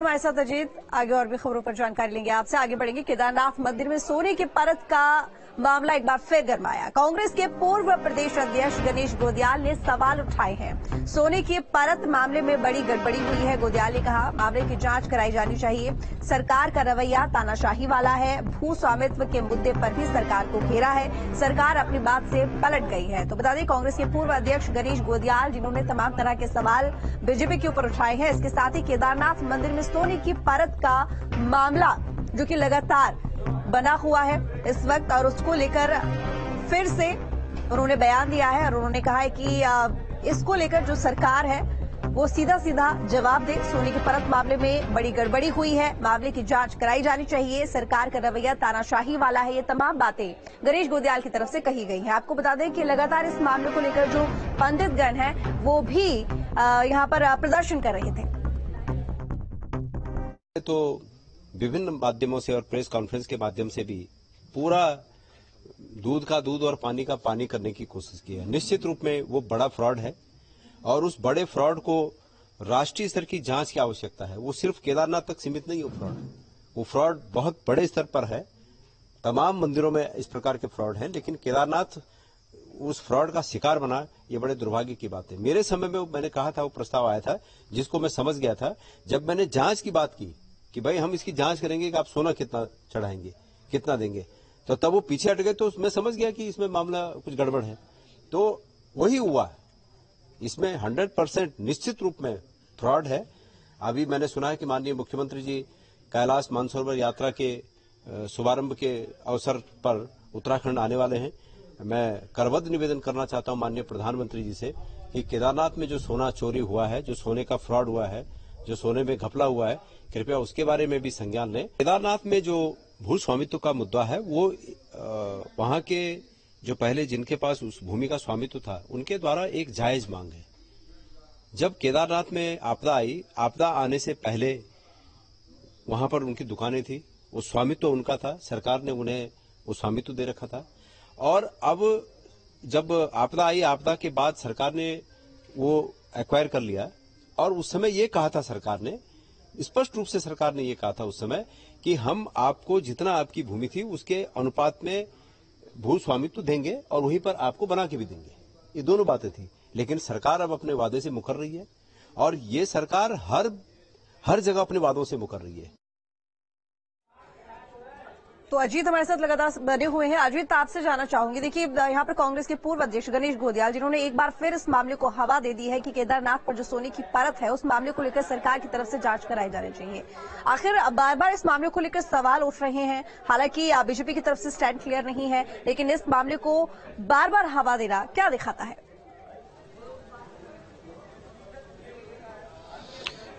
हमारे साथ अजीत, आगे और भी खबरों पर जानकारी लेंगे आपसे। आगे बढ़ेंगे केदारनाथ मंदिर में सोने की परत का मामला एक बार फिर गरमाया। कांग्रेस के पूर्व प्रदेश अध्यक्ष गणेश गोदियाल ने सवाल उठाए हैं। सोने की परत मामले में बड़ी गड़बड़ी हुई है, गोदियाल ने कहा। मामले की जाँच कराई जानी चाहिए। सरकार का रवैया तानाशाही वाला है। भू स्वामित्व के मुद्दे पर भी सरकार को घेरा है। सरकार अपनी बात से पलट गई है। तो बता दें, कांग्रेस के पूर्व अध्यक्ष गणेश गोदियाल, जिन्होंने तमाम तरह के सवाल बीजेपी के ऊपर उठाए हैं, इसके साथ ही केदारनाथ मंदिर में सोने की परत का मामला, जो कि लगातार बना हुआ है इस वक्त और उसको लेकर फिर से उन्होंने बयान दिया है और उन्होंने कहा है कि इसको लेकर जो सरकार है, वो सीधा सीधा जवाब दे। सोने की परत मामले में बड़ी गड़बड़ी हुई है। मामले की जाँच कराई जानी चाहिए। सरकार का रवैया तानाशाही वाला है। ये तमाम बातें गणेश गोदियाल की तरफ़ से कही गई हैं। आपको बता दें कि लगातार इस मामले को लेकर जो पंडित गण है, वो भी यहाँ पर प्रदर्शन कर रहे थे। तो विभिन्न माध्यमों से और प्रेस कॉन्फ्रेंस के माध्यम से भी पूरा दूध का दूध और पानी का पानी करने की कोशिश की है। निश्चित रूप में वो बड़ा फ्रॉड है और उस बड़े फ्रॉड को राष्ट्रीय स्तर की जाँच की आवश्यकता है। वो सिर्फ़ केदारनाथ तक सीमित नहीं हो। फ्रॉड वो फ्रॉड बहुत बड़े स्तर पर है। तमाम मंदिरों में इस प्रकार के फ्रॉड हैं, लेकिन केदारनाथ उस फ्रॉड का शिकार बना, ये बड़े दुर्भाग्य की बात है। मेरे समय में मैंने कहा था, वो प्रस्ताव आया था, जिसको मैं समझ गया था। जब मैंने जाँच की बात की कि भाई हम इसकी जाँच करेंगे कि आप सोना कितना चढ़ाएँगे, कितना देंगे। तो तब वो पीछे हट गए तो मैं समझ गया कि इसमें मामला कुछ गड़बड़ है। तो वही हुआ। इसमें हंड्रेड परसेंट निश्चित रूप में फ्रॉड है। अभी मैंने सुना है कि माननीय मुख्यमंत्री जी कैलाश मानसरोवर यात्रा के शुभारंभ के अवसर पर उत्तराखंड आने वाले हैं। मैं करबद्ध निवेदन करना चाहता हूँ माननीय प्रधानमंत्री जी से कि केदारनाथ में जो सोना चोरी हुआ है, जो सोने का फ्रॉड हुआ है जो सोने में घपला हुआ है, कृपया उसके बारे में भी संज्ञान लें। केदारनाथ में जो भू स्वामित्व का मुद्दा है, वो वहाँ के जो पहले जिनके पास उस भूमि का स्वामित्व था, उनके द्वारा एक जायज़ मांग है। जब केदारनाथ में आपदा आई, आपदा आने से पहले वहाँ पर उनकी दुकानें थी, वो स्वामित्व उनका था, सरकार ने उन्हें वो स्वामित्व दे रखा था। और अब जब आपदा आई, आपदा के बाद सरकार ने वो एक्वायर कर लिया और उस समय ये कहा था सरकार ने, स्पष्ट रूप से सरकार ने यह कहा था उस समय कि हम आपको जितना आपकी भूमि थी उसके अनुपात में भू स्वामित्व देंगे और वहीं पर आपको बना के भी देंगे। ये दोनों बातें थी। लेकिन सरकार अब अपने वादे से मुकर रही है और ये सरकार हर हर जगह अपने वादों से मुकर रही है। तो अजीत हमारे साथ लगातार बने हुए हैं। अजीत, आपसे जाना चाहूँगी, देखिए यहाँ पर कांग्रेस के पूर्व अध्यक्ष गणेश गोदियाल जिन्होंने एक बार फिर इस मामले को हवा दे दी है कि केदारनाथ पर जो सोने की परत है, उस मामले को लेकर सरकार की तरफ़ से जाँच कराई जानी चाहिए। आखिर बार बार इस मामले को लेकर सवाल उठ रहे हैं। हालाँकि बीजेपी की तरफ़ से स्टैंड क्लियर नहीं है, लेकिन इस मामले को बार बार हवा देना क्या दिखाता है?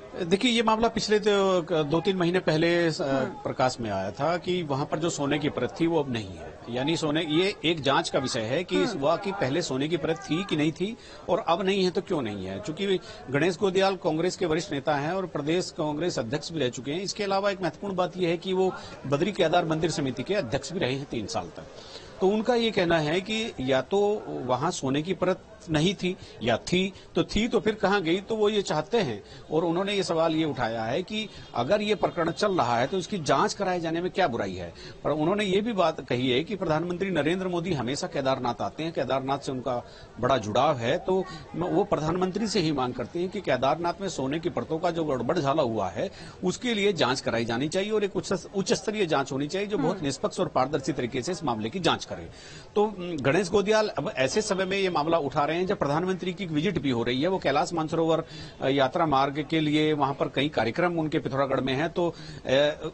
देखिए ये मामला पिछले तो दो तीन महीने पहले प्रकाश में आया था कि वहाँ पर जो सोने की परत थी वो अब नहीं है। यानी सोने ये एक जाँच का विषय है कि वह की पहले सोने की परत थी कि नहीं थी और अब नहीं है तो क्यों नहीं है? चूँकि गणेश गोदियाल कांग्रेस के वरिष्ठ नेता हैं और प्रदेश कांग्रेस अध्यक्ष भी रह चुके हैं। इसके अलावा एक महत्वपूर्ण बात यह है कि वो बद्री केदार मंदिर समिति के अध्यक्ष भी रहे हैं तीन साल तक। तो उनका ये कहना है कि या तो वहाँ सोने की परत नहीं थी या थी तो थी तो फिर कहाँ गई? तो वो ये चाहते हैं। और उन्होंने ये सवाल ये उठाया है कि अगर ये प्रकरण चल रहा है तो इसकी जाँच कराए जाने में क्या बुराई है? पर उन्होंने ये भी बात कही है कि प्रधानमंत्री नरेंद्र मोदी हमेशा केदारनाथ आते हैं। केदारनाथ से उनका बड़ा जुड़ाव है। तो वो प्रधानमंत्री से ही मांग करते हैं कि केदारनाथ में सोने की परतों का जो गड़बड़ झाला हुआ है उसके लिए जाँच कराई जानी चाहिए और एक उच्च स्तरीय जाँच होनी चाहिए जो बहुत हम्म। निष्पक्ष और पारदर्शी तरीके से इस मामले की जाँच करे। तो गणेश गोदियाल अब ऐसे समय में ये मामला उठा रहे हैं जब प्रधानमंत्री की विज़िट भी हो रही है वो कैलाश मानसरोवर यात्रा मार्ग के लिए वहाँ पर कई कार्यक्रम उनके पिथौरागढ़ में है तो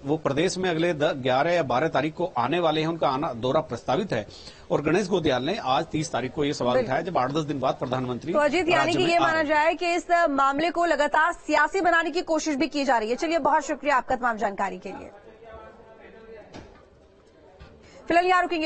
वो प्रदेश में अगले ग्यारह या बारह तारीख को आने वाले हैं उनका आना दौरा प्रस्तावित है। और गणेश गोदियाल ने आज तीस तारीख को ये सवाल उठाया जब आठ दस दिन बाद प्रधानमंत्री तो अजीत यानी कि ये माना जाए कि इस मामले को लगातार सियासी बनाने की कोशिश भी की जा रही है। चलिए बहुत शुक्रिया आपका तमाम जानकारी के लिए। फ़िलहाल यहाँ रुकेंगे।